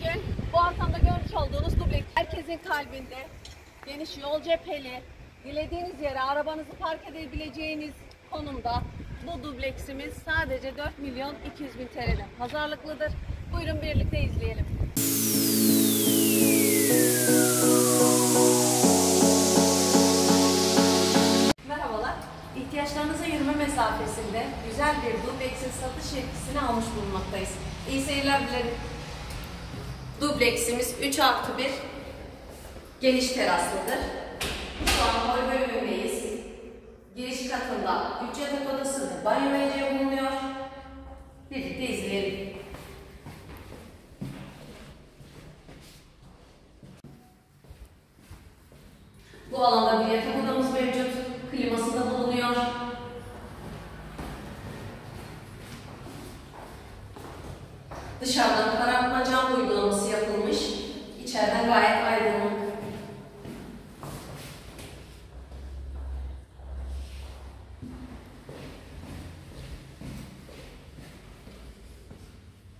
Bugün bu ortamda görmüş olduğunuz dubleks herkesin kalbinde geniş yol cepheli, dilediğiniz yere arabanızı park edebileceğiniz konumda bu dubleksimiz sadece 4 milyon 200 bin TL'den pazarlıklıdır. Buyurun birlikte izleyelim. Merhabalar. İhtiyaçlarınıza yürüme mesafesinde güzel bir dubleksin satış yetkisini almış bulunmaktayız. İyi seyirler dilerim. Dubleksimiz 3 artı 1 geniş teraslıdır. Şu an hol bölümündeyiz. Giriş katında 3 yatak odası ve banyo meceli bulunuyor. Birlikte izleyelim. Bu alanda bir yatak odamız İçeriden gayet aydınlık.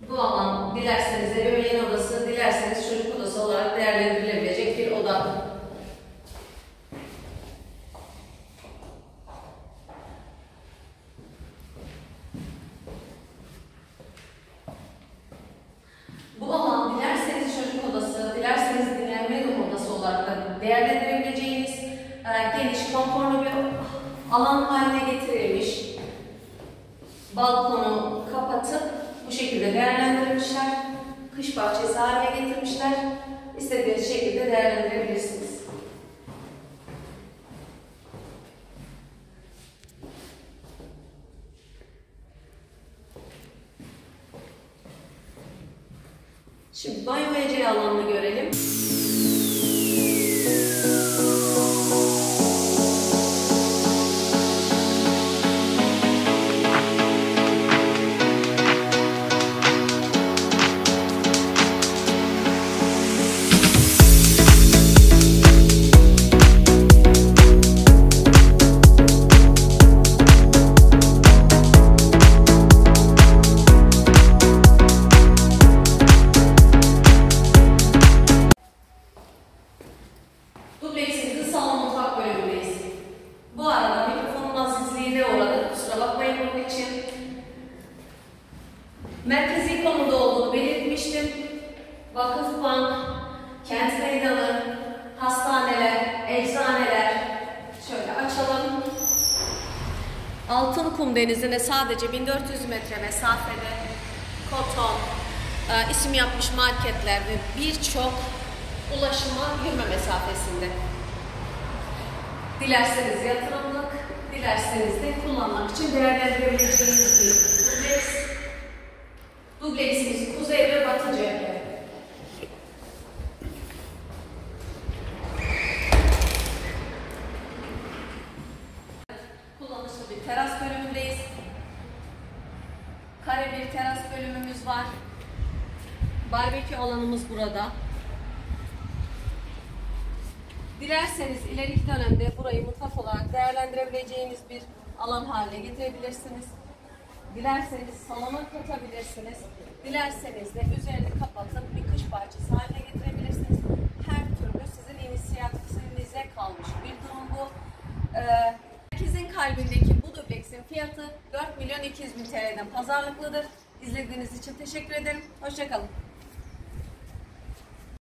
Bu alan dilerseniz ebeveyn odası, dilerseniz çocuk odası olarak değerlendirilebilecek bir oda. Bu alan dilerseniz çocuk odası, dilerseniz dinlenme odası olarak da değerlendirebileceğiniz e, geniş, konforlu bir alan haline getirilmiş. Balkonu kapatıp bu şekilde değerlendirmişler. Kış bahçesi haline getirmişler. İstediğiniz şekilde değerlendirebilirsiniz. Şimdi banyo ve alanını görelim. Música Merkezi konumda olduğunu belirtmiştim. Vakıf bank, kent meydanı, hastaneler, eczaneler. Şöyle açalım. Altın Kum Denizi'ne sadece 1400 metre mesafede koton, e, isim yapmış marketler ve birçok ulaşıma yürüme mesafesinde. Dilerseniz yatırımlık, dilerseniz de kullanmak için değerlendirebileceğiniz bir. Dubleksimiz kuzey ve batı cephe. Kullanışlı bir teras bölümündeyiz. Kare bir teras bölümümüz var. Barbekü alanımız burada. Dilerseniz ileriki dönemde burayı mutfak olarak değerlendirebileceğiniz bir alan haline getirebilirsiniz. Dilerseniz salona katabilirsiniz. Dilerseniz de üzerini kapatıp bir kış bahçesi haline getirebilirsiniz. Her türlü sizin inisiyatifinize kalmış bir durum bu. Ee, Herkesin kalbindeki bu dubleksin fiyatı 4 milyon 200 bin TL'den pazarlıklıdır. İzlediğiniz için teşekkür ederim. Hoşçakalın.